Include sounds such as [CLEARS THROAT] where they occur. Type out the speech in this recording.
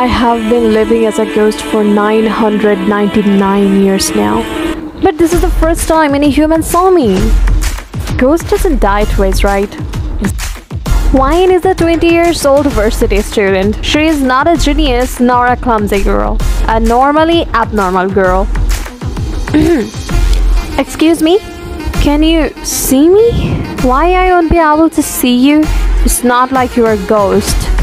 I have been living as a ghost for 999 years now. But this is the first time any human saw me. Ghost doesn't die twice, right? Wine is a 20 years old varsity student. She is not a genius nor a clumsy girl. A normally abnormal girl. [CLEARS THROAT] Excuse me? Can you see me? Why I won't be able to see you? It's not like you're a ghost.